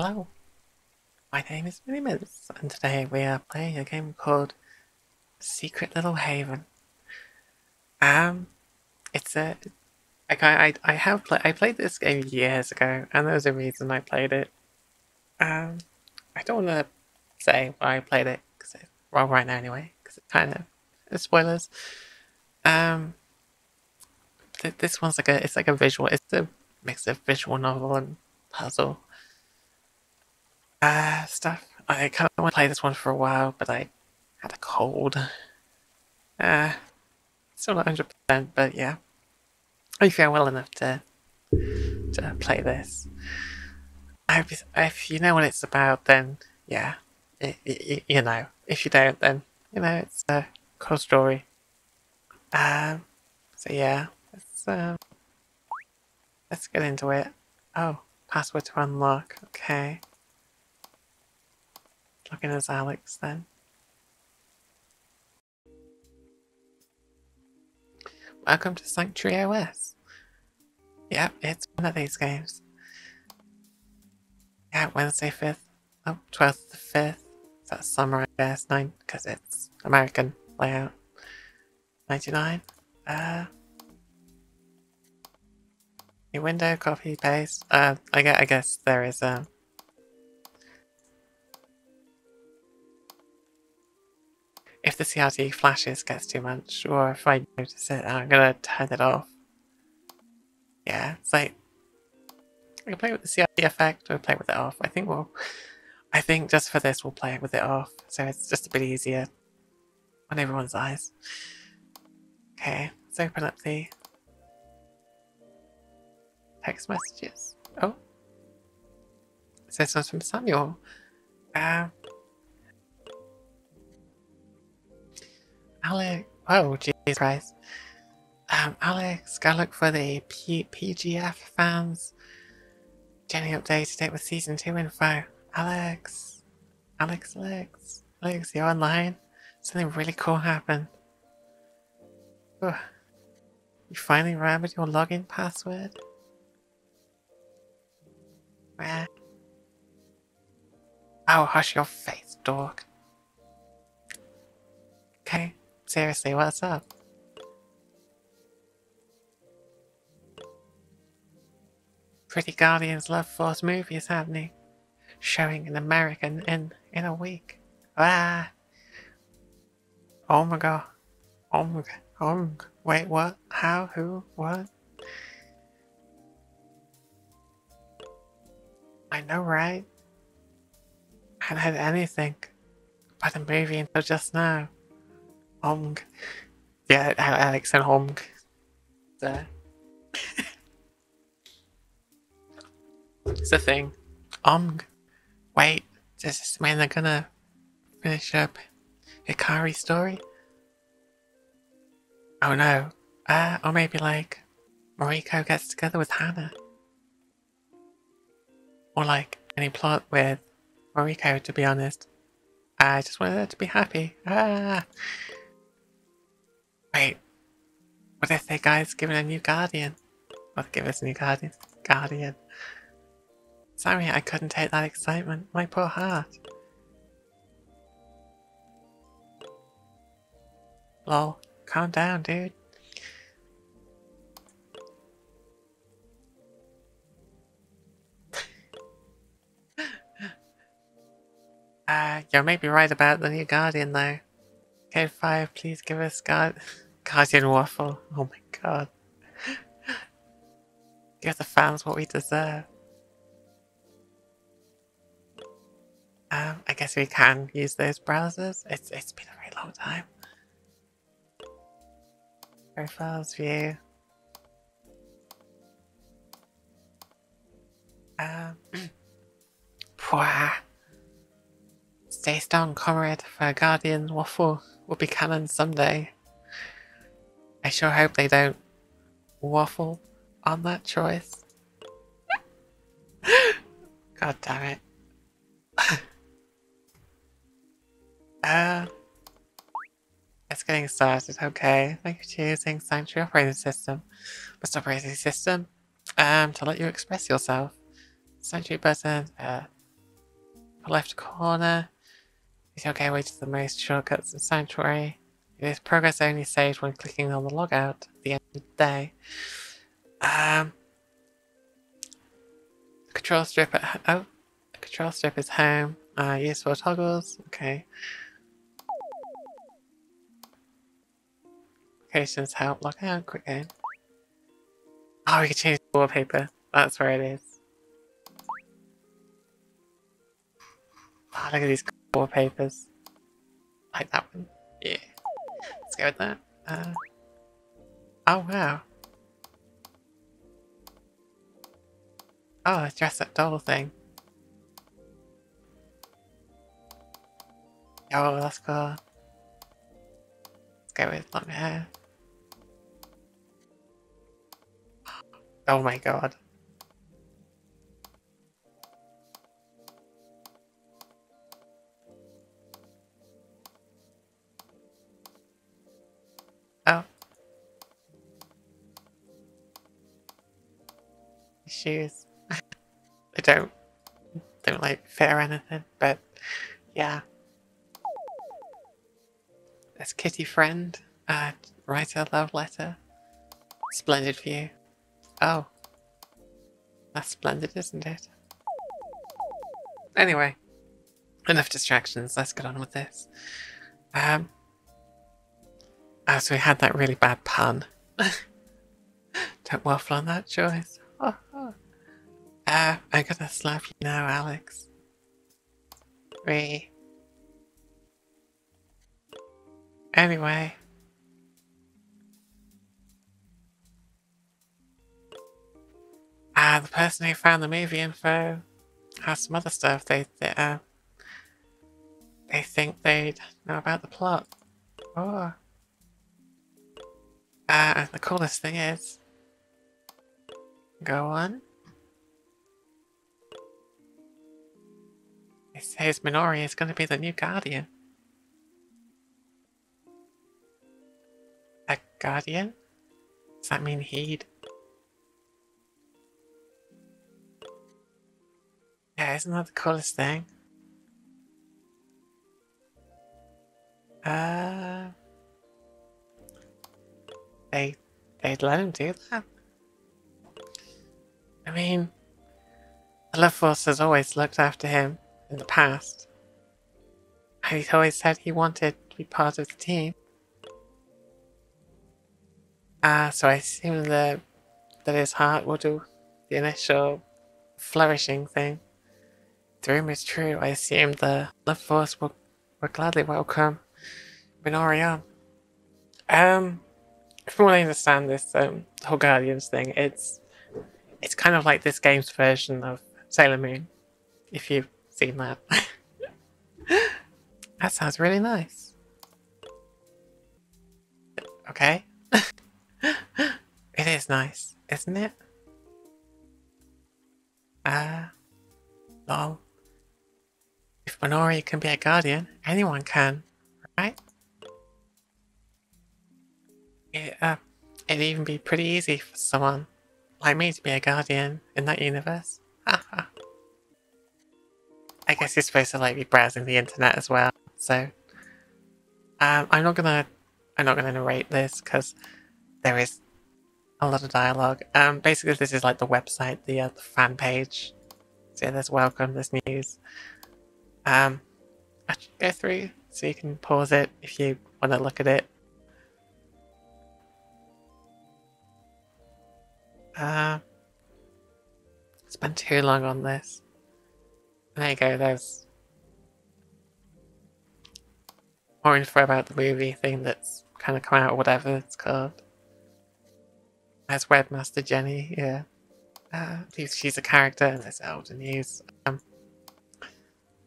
Hello, my name is Minty Mints, and today we are playing a game called Secret Little Haven. Um, it's a, I, I, I have played, I played this game years ago, and there was a reason I played it. Um, I don't want to say why I played it, because wrong right now anyway, because it kind of, spoilers. Um, th this one's like a, it's like a visual, it's a mix of visual novel and puzzle uh, stuff. I kind of want to play this one for a while, but I had a cold. Uh, still not 100%, but yeah. I feel well enough to to play this. If, if you know what it's about, then yeah, it, you know. If you don't, then you know it's a cool story. Um, so yeah, let's uh, let's get into it. Oh, password to unlock. Okay. Looking as Alex then. Welcome to Sanctuary OS. Yep, it's one of these games. Yeah, Wednesday 5th. Oh, 12th the 5th. That's summer, I guess. 9, because it's American layout. 99. Uh. New window, copy, paste. Uh, I guess, I guess there is a. if the CRT flashes gets too much, or if I notice it, I'm gonna turn it off. Yeah, it's like I can play with the CRT effect or play with it off. I think we'll, I think just for this we'll play it with it off, so it's just a bit easier on everyone's eyes. Okay, let's open up the text messages. Oh, so this one's from Samuel. Uh, Alex, oh Jesus Christ. Um, Alex, go look for the P PGF fans. Jenny updated it with season 2 info. Alex, Alex, Alex, Alex, you're online? Something really cool happened. Ugh. You finally remembered your login password? Where? Oh, hush your face, dog. Okay. Seriously, what's up? Pretty Guardians Love Force movie is happening. Showing in America in, in a week. Ah! Oh my god. Oh my god. Oh my god. Wait, what? How? Who? What? I know, right? I hadn't heard anything about a movie until just now. Hong. Yeah, Alex and Hong. There. it's a thing. Ong. Wait, this mean they're gonna finish up Hikari story? Oh no. Uh, or maybe like Mariko gets together with Hannah. Or like any plot with Mariko, to be honest. I just wanted her to be happy. Ah. Wait. What if the guy's given a new guardian? What give us a new guardian? Guardian. Sorry, I couldn't take that excitement. My poor heart. Lol, calm down, dude. uh, you may be right about the new Guardian, though. K5, please give us God Guardian Waffle. Oh my god. give the fans what we deserve. Um, I guess we can use those browsers. It's it's been a very long time. Profiles view. Um, Stay strong, comrade, for Guardian Waffle will be canon someday. I sure hope they don't waffle on that choice. God damn it. uh, it's getting started, okay. Thank you for choosing Sanctuary Operating System. Best operating system um, to let you express yourself. Sanctuary button, uh, left corner is your gateway to the most shortcuts in Sanctuary. It is progress only saved when clicking on the logout at the end of the day. Um, control strip at oh, control strip is home. Uh, useful toggles. Okay. Locations help. Log out. Quick game. Oh, we can change the wallpaper. That's where it is. Oh, look at these wallpapers. Like that one. Yeah. Let's go with that. Uh, oh, wow. Oh, a dress up doll thing. Oh, that's cool. Let's go with long hair. Oh my god. Fit or anything, but yeah. That's Kitty Friend. Uh write a love letter. Splendid view. Oh. That's splendid, isn't it? Anyway. Enough distractions, let's get on with this. Um Oh, so we had that really bad pun. Don't waffle on that choice. Oh, oh. Uh, I'm gonna slap you now, Alex. Anyway. Ah, the person who found the movie info has some other stuff. They, they, uh, they think they know about the plot. Oh. Uh, the coolest thing is... Go on. Says Minori is going to be the new Guardian. A Guardian? Does that mean he'd... Yeah, isn't that the coolest thing? Uh... They, they'd let him do that? I mean, the Love Force has always looked after him in the past. He's always said he wanted to be part of the team. Ah, uh, so I assume that, that his heart will do the initial flourishing thing. The rumor is true. I assume the Love Force will, will gladly welcome Minori on. Um, from what I understand, this um, whole Guardians thing, it's it's kind of like this game's version of Sailor Moon, if you've seen that. that sounds really nice. Okay. it is nice, isn't it? Ah, uh. If Minori can be a guardian, anyone can, right? It, uh, it'd even be pretty easy for someone like me to be a guardian in that universe. I guess you're supposed to like be browsing the internet as well, so um, I'm not gonna I'm not gonna narrate this because there is a lot of dialogue. Um, basically, this is like the website, the, uh, the fan page. So yeah, there's welcome, there's news. Um, I should go through so you can pause it if you want to look at it. Uh, spent too long on this. There you go, there's more info about the movie thing that's kind of come out or whatever it's called. There's Webmaster Jenny, yeah. Uh, she's a character in this Elder News. Um,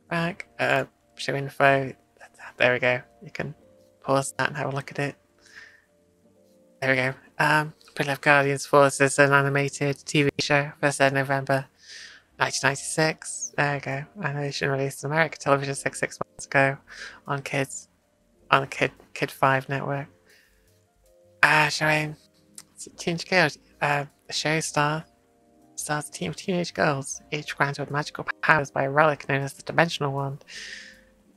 back, uh, show info. There we go. You can pause that and have a look at it. There we go. Um, Beloved Guardians Force is an animated TV show, first aired November 1996. There we go. Animation released in America television six six months ago on Kids, on the Kid Kid Five network. Uh, showing Teenage Girl, uh, show star stars a team of teenage girls, each granted with magical powers by a relic known as the Dimensional Wand.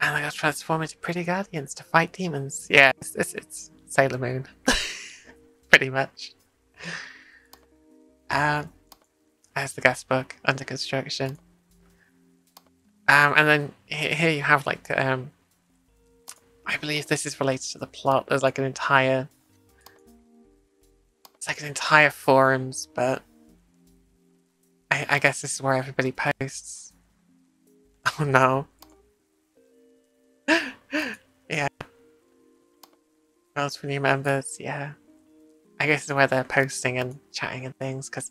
And they got transformed into pretty guardians to fight demons. Yeah, it's, it's, it's Sailor Moon. pretty much. Um, as the guest book under construction. Um, and then here you have like um, I believe this is related to the plot. There's like an entire, it's like an entire forums, but I, I guess this is where everybody posts. Oh no. yeah. Girls for new members, yeah. I guess is where they're posting and chatting and things because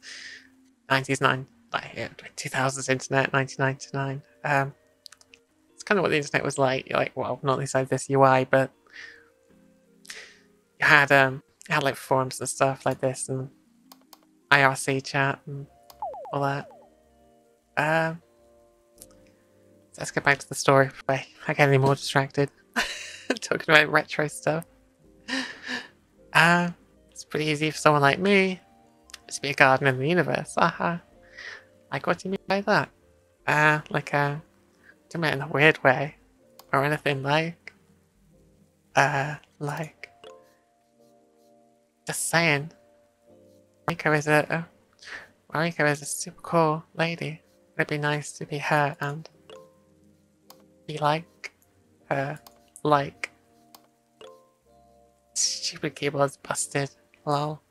90s, nine, like, yeah, 2000s internet, 1999. Um, it's kind of what the internet was like. You're like, well, not inside this UI, but you had um, you had like forums and stuff like this and IRC chat and all that. Um, let's get back to the story I get any more distracted talking about retro stuff. Uh, it's pretty easy for someone like me to be a guardian in the universe. Aha. Like, what do you mean by that? Uh, like, uh, do mean in a weird way? Or anything like? Uh, like... Just saying. Mariko is a... Uh, Mariko is a super cool lady. It'd be nice to be her and... Be like... Her. Like... Stupid keyboard's busted. Lol.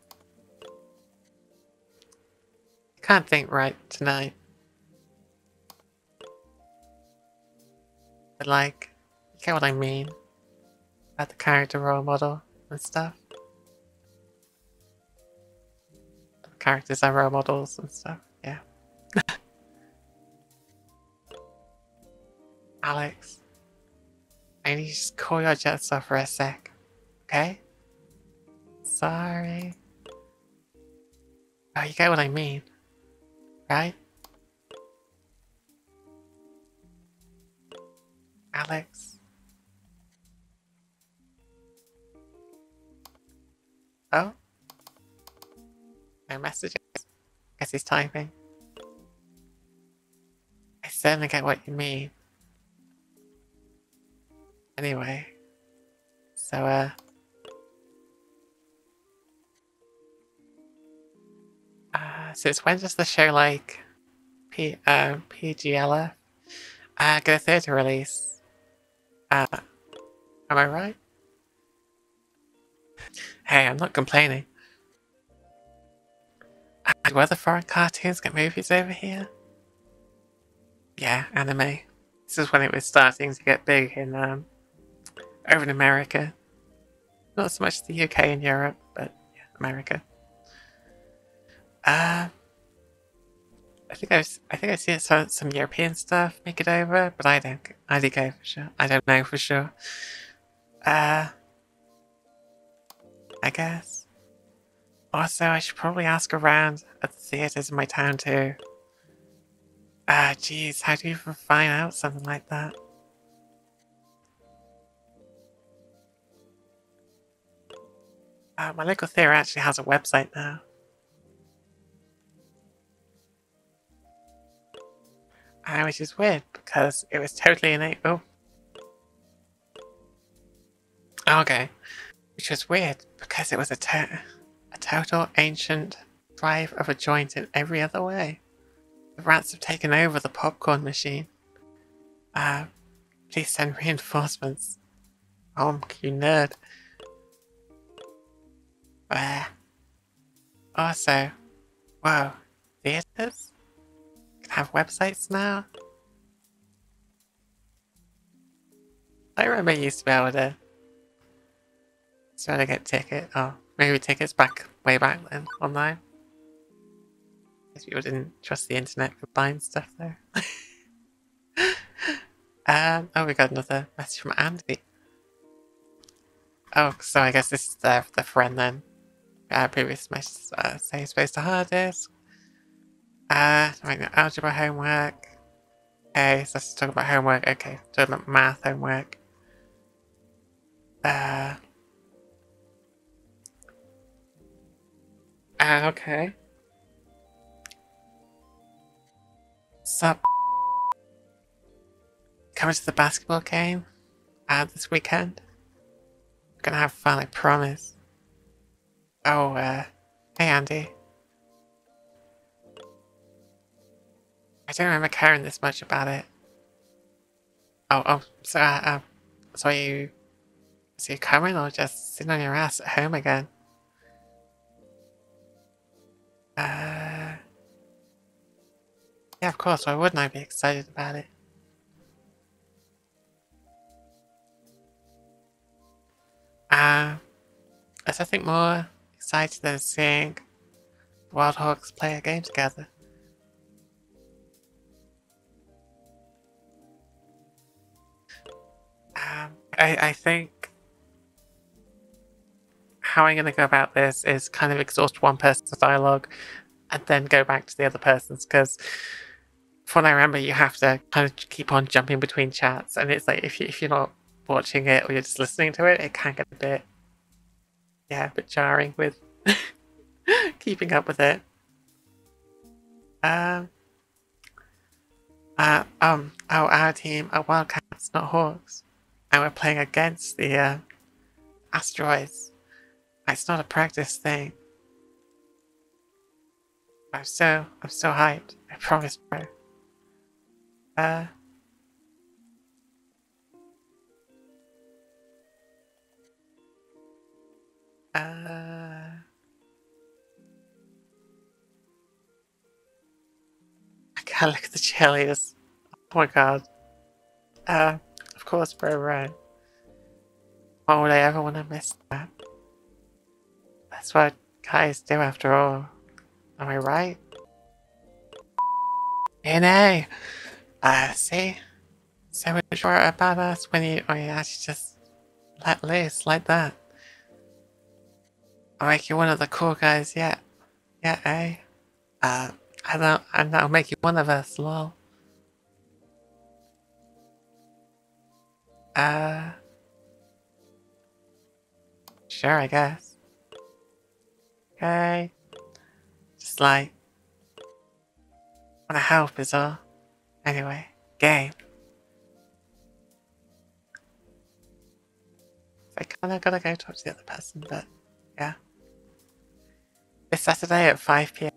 Can't think right tonight. But like, you get what I mean? About the character role model and stuff. The characters are role models and stuff, yeah. Alex, I need to just call your jets off for a sec, okay? Sorry. Oh, you get what I mean right? Alex? Oh? No messages. Guess he's typing. I certainly get what you mean. Anyway. So, uh... Uh, since when does the show like P uh, PGLF uh, get a theatre release? Uh, am I right? Hey, I'm not complaining. Uh, do other foreign cartoons get movies over here? Yeah, anime. This is when it was starting to get big in um, over in America. Not so much the UK and Europe, but yeah, America. Uh, I think I've I think I've seen some some European stuff make it over, but I don't I don't know for sure. I don't know for sure. Uh, I guess. Also, I should probably ask around at the theaters in my town too. Ah, uh, jeez, how do you even find out something like that? Uh, my local theater actually has a website now. Uh, which is weird because it was totally innate. Oh. Okay. Which was weird because it was a, to a total ancient drive of a joint in every other way. The rats have taken over the popcorn machine. Uh, please send reinforcements. Oh, you nerd. Uh, also, whoa, theaters? Have websites now? I remember I used to be able to try to get ticket or maybe tickets back way back then online. Guess people didn't trust the internet for buying stuff though. um oh we got another message from Andy. Oh, so I guess this is the the friend then. Uh, previous message uh, say supposed to hard disk. Uh, right algebra homework. Okay, so let's talk about homework. Okay, talk about math homework. Uh. Uh, okay. What's up? Coming to the basketball game uh, this weekend? We're gonna have fun, I promise. Oh, uh, hey Andy. I don't remember caring this much about it. Oh, oh, so, uh, uh, so are you, so you coming or just sitting on your ass at home again? Uh, yeah, of course, why wouldn't I be excited about it? Uh, there's nothing more exciting than seeing Wild Hawks play a game together. Um, I, I think how I'm going to go about this is kind of exhaust one person's dialogue and then go back to the other person's because from what I remember, you have to kind of keep on jumping between chats, and it's like if you if you're not watching it or you're just listening to it, it can get a bit yeah, a bit jarring with keeping up with it. Um. Uh, um. Oh, our team are Wildcats, not Hawks, and we're playing against the uh, asteroids. It's not a practice thing. I'm so I'm so hyped. I promise, bro. Uh. Uh. I can't look at the cheerleaders. Oh my god. Uh, course, bro, right. Why would I ever want to miss that? That's what guys do after all. Am I right? NA! Uh, see? So much more about us when you, when you actually just let loose like that. I'll make you one of the cool guys yet. Yeah, eh? Uh, I don't, and I'll make you one of us, lol. Uh, sure, I guess. Okay. Just like, wanna help is all. Anyway, game. I kinda gotta go talk to the other person, but yeah. This Saturday at 5 pm.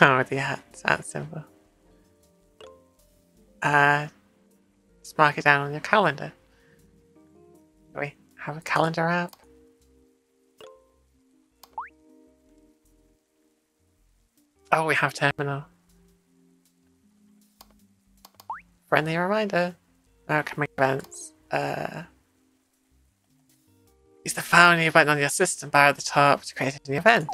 Oh, yeah, it's that simple. Uh, just mark it down on your calendar. Do we have a calendar app? Oh, we have terminal. Friendly reminder. Upcoming events. Uh, use the file button on your system bar at the top to create a new event.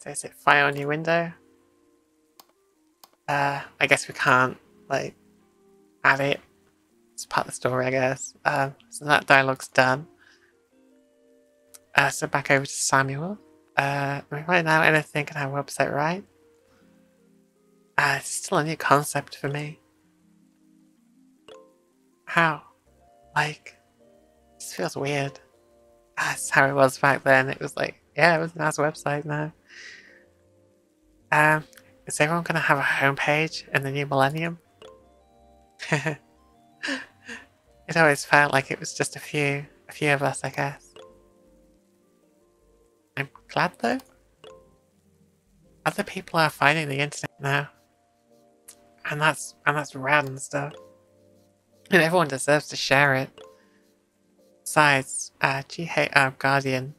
So is it file your window? Uh, I guess we can't, like, add it. It's part of the story, I guess. Um, so that dialogue's done. Uh, so back over to Samuel. Uh, right now, anything on our website, right? Uh, it's still a new concept for me. How? Like, this feels weird. That's how it was back then. It was like, yeah, it was a nice website now. Um, is everyone gonna have a homepage in the new millennium? it always felt like it was just a few, a few of us, I guess. I'm glad though. Other people are finding the internet now. And that's, and that's rad and stuff. And everyone deserves to share it. Besides, uh, G-Hate, uh, Guardian,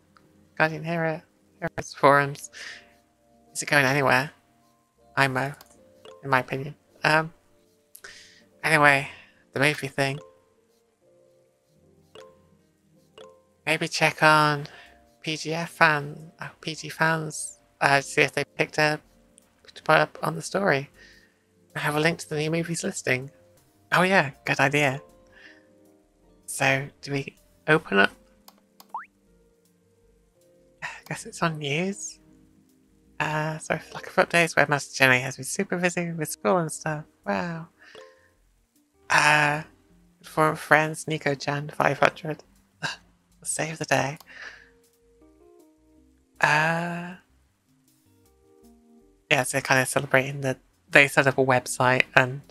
Guardian Hero, Heroes Forums, is it going anywhere? IMO, in my opinion. Um, anyway, the movie thing. Maybe check on PGF fan, uh, PG fans, uh, see if they picked up to put up on the story. I have a link to the new movies listing. Oh yeah, good idea. So, do we open up? I guess it's on news. Uh, so like for updates, Webmaster Jenny has been super busy with school and stuff. Wow. Uh, for friends, Nico Chan 500. Save the day. Uh, yeah, so they're kind of celebrating that they set up a website and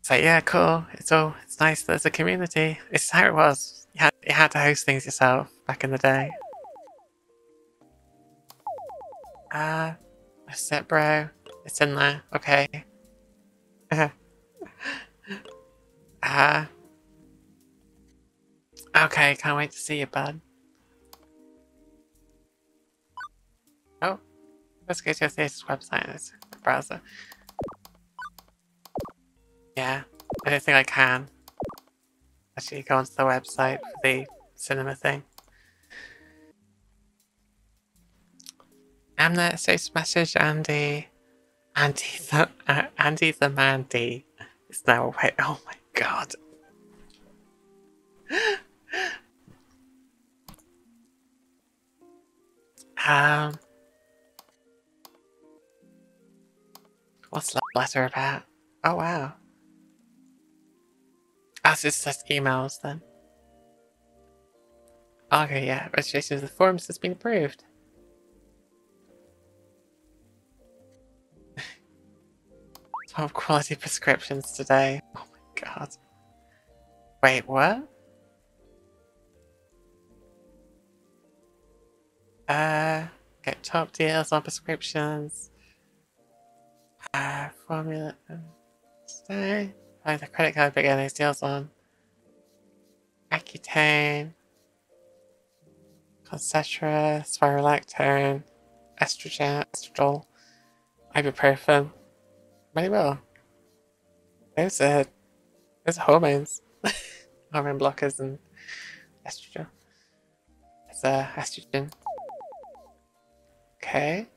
so yeah, cool. It's all it's nice. There's a community. It's how it was. You had you had to host things yourself back in the day. Ah, uh, that's it, bro. It's in there. Okay. Ah. uh, okay, can't wait to see you, bud. Oh, let's go to theater's website in this browser. Yeah, I don't think I can actually go onto the website for the cinema thing. The status message Andy. Andy the uh, Andy the Mandy is now away. Oh my god. um What's that letter about? Oh wow. As it's just emails then. Okay, yeah, registration of the forms has been approved. Top quality prescriptions today. Oh my god. Wait, what? Uh, get top deals on prescriptions. Uh, formula. Stay. Find the credit card big these deals on. Accutane. Concentra. Spirolactone. Estrogen. Estradiol. Ibuprofen. Very well. There's a there's hormones. Hormone blockers and estrogen. It's uh, estrogen. Okay.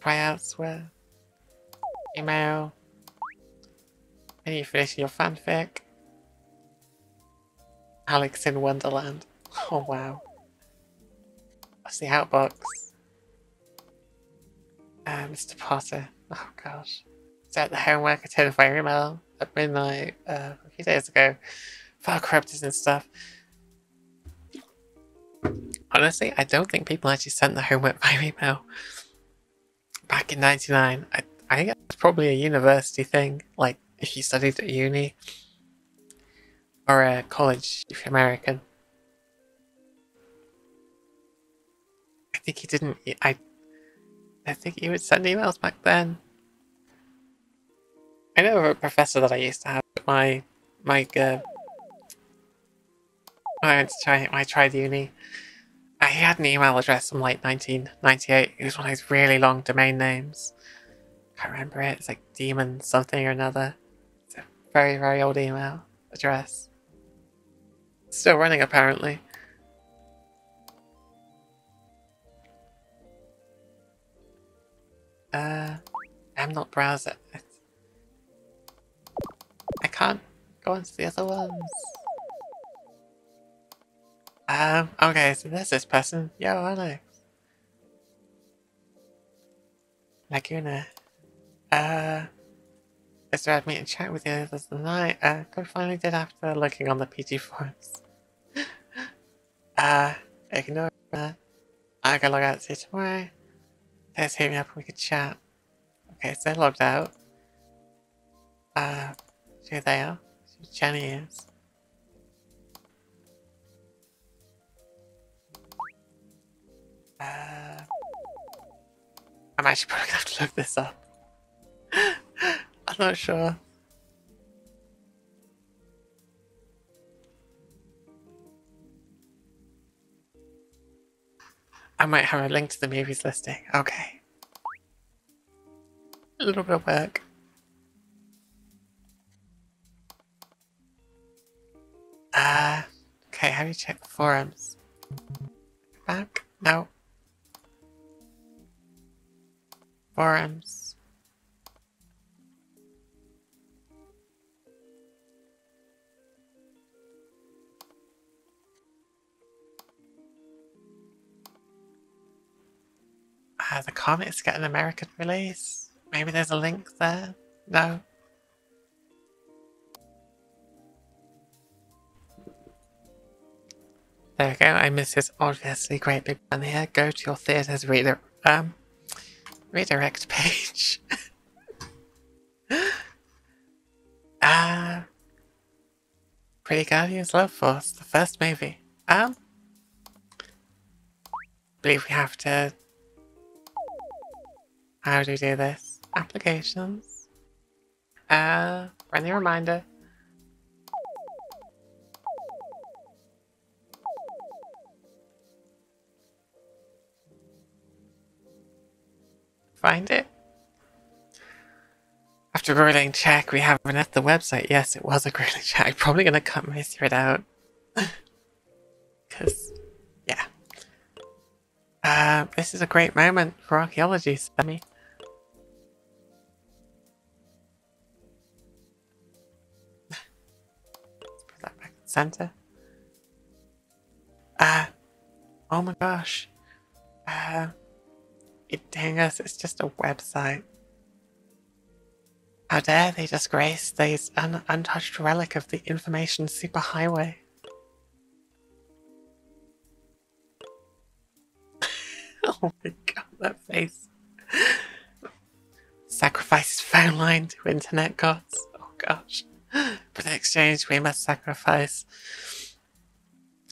Tryouts were email. And you finish your fanfic. Alex in Wonderland. Oh wow. What's the outbox? Uh, Mr. Potter. Oh gosh. Is that the homework I turned via email at midnight uh, a few days ago? File corruptors and stuff. Honestly, I don't think people actually sent the homework by email. Back in 99, I, I think it's probably a university thing, like if you studied at uni. Or a college if you're American. I think he didn't, I, I think he would send emails back then. I know a professor that I used to have my, my, uh, I went to try, I tried uni. I had an email address from like 1998. It was one of those really long domain names. I Can't remember it. It's like demon something or another. It's a very, very old email address. Still running apparently. I'm not browser. I can't go into the other ones. Um, okay, so there's this person. Yo, Alex. Laguna. Uh, it's had me and chat with you this night. Uh, good finally did after looking on the PG forums. uh, ignore that. I gotta log out see tomorrow. Let's hit me up we could chat. Okay, so they're logged out. Uh, here they are. Jenny is. Uh, I'm actually probably gonna have to look this up. I'm not sure. I might have a link to the movies listing. Okay. A little bit of work. Uh, okay, have you checked forums? Back? No. Forums. Uh, the comics get an American release. Maybe there's a link there? No? There we go. I miss this obviously great big one here. Go to your theatre's um redirect page. Ah, uh, Pretty Guardians Love Force, the first movie. Um, believe we have to. How do we do this? Applications. Uh, friendly reminder. Find it. After a check, we haven't left the website. Yes, it was a grueling check. Probably to cut my thread out. Because, yeah. Uh, this is a great moment for archaeology, Sammy. Center. Uh, oh my gosh. Uh, it, dang us, it's just a website. How dare they disgrace this un untouched relic of the information superhighway? oh my god, that face. Sacrifice phone line to internet gods. Oh gosh. But in exchange, we must sacrifice.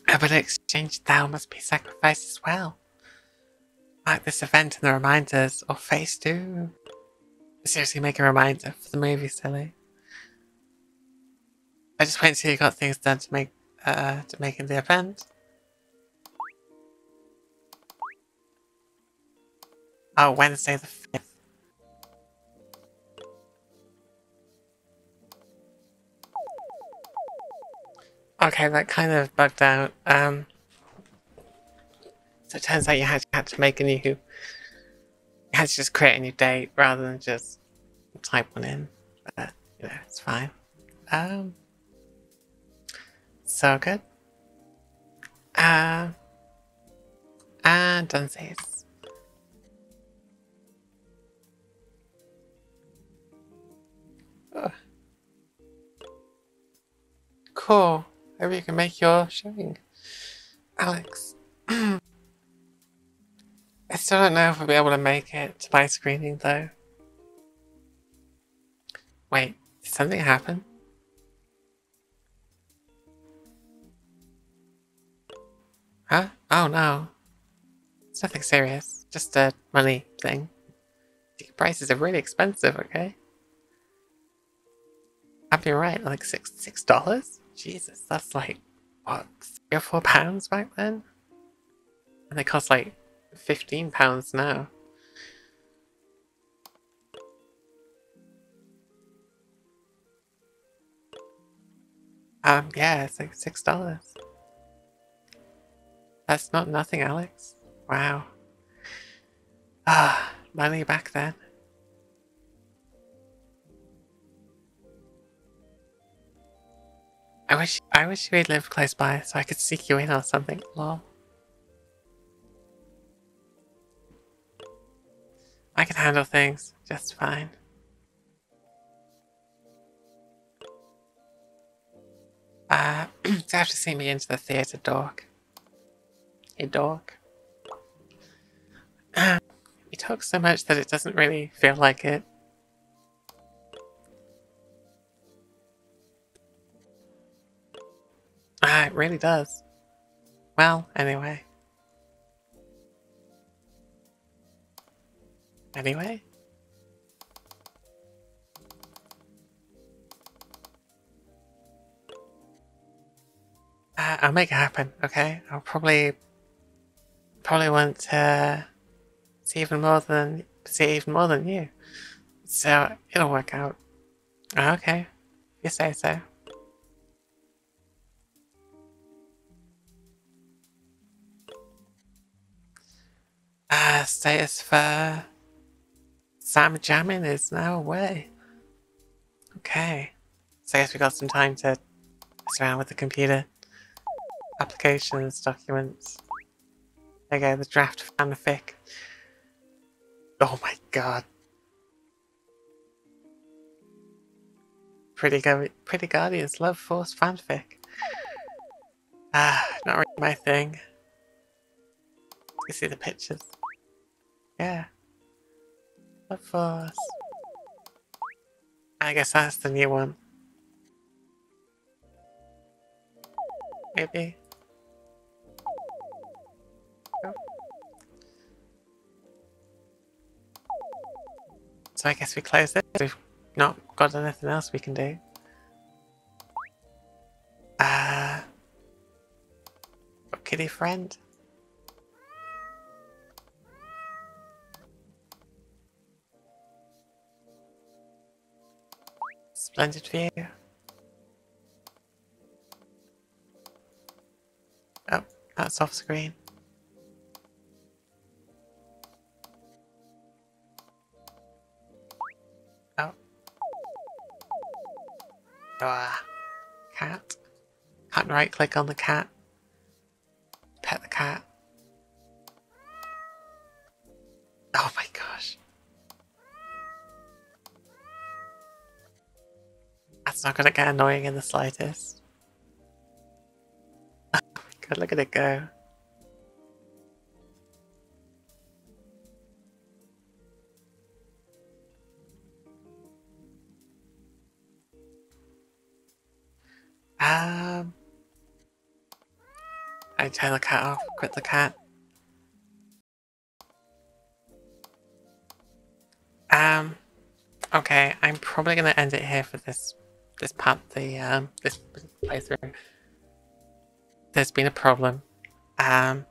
But in exchange, thou must be sacrificed as well. Like this event and the reminders, or face too. Seriously, make a reminder for the movie, silly. I just wait until you got things done to make uh to make in the event. Oh, Wednesday the fifth. Okay, that kind of bugged out. Um, so it turns out you had, had to make a new you had to just create a new date rather than just type one in. But, you know, it's fine. Um, so good. Uh, and saves. Oh. Cool. Maybe you can make your showing, Alex. I still don't know if I'll be able to make it to my screening though. Wait, did something happen? Huh? Oh no. It's nothing serious. Just a money thing. Ticket prices are really expensive, okay? I'd be right, like six six dollars? Jesus, that's like what, three or four pounds back then? And they cost like fifteen pounds now. Um, yeah, it's like six dollars. That's not nothing, Alex. Wow. Ah, money back then. I wish I wish you lived close by so I could seek you in or something. Lol. I can handle things just fine. Uh, you have to see me into the theatre, dog. Hey, dog. Uh, we talk so much that it doesn't really feel like it. Uh, it really does. Well, anyway. anyway? Uh, I'll make it happen, okay? I'll probably probably want to see even more than see even more than you. So it'll work out. Okay. You say so. Status for Sam Jamming is now away. Okay. So I guess we got some time to mess around with the computer. Applications, documents. There go, the draft fanfic. Oh my god. Pretty, Gu Pretty Guardians Love Force fanfic. Ah, not really my thing. You see the pictures. Yeah. Of course. I guess that's the new one. Maybe. Oh. So I guess we close it. We've not got anything else we can do. Uh, kitty friend. Splendid view. Oh, that's off screen. Oh. Ah, cat. Right click on the cat. Not gonna get annoying in the slightest. Oh god, look at it go. Um, I turn the cat off, quit the cat. Um, okay, I'm probably gonna end it here for this this part, the um, this playthrough. There's been a problem. Um,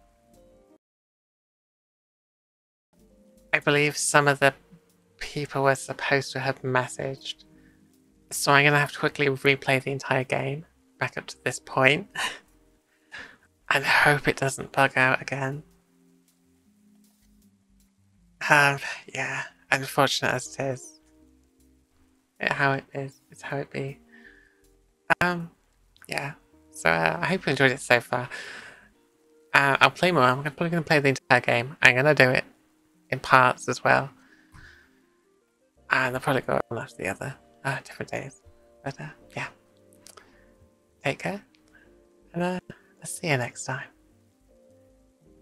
I believe some of the people were supposed to have messaged, so I'm gonna have to quickly replay the entire game back up to this point. and hope it doesn't bug out again. Um, yeah, unfortunate as it is. It, how it is, it's how it be. Um, yeah. So uh, I hope you enjoyed it so far. Uh, I'll play more. I'm probably going to play the entire game. I'm going to do it in parts as well. And I'll probably go one after the other. Uh, different days. But uh, yeah. Take care. And uh, I'll see you next time.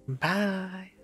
Bye.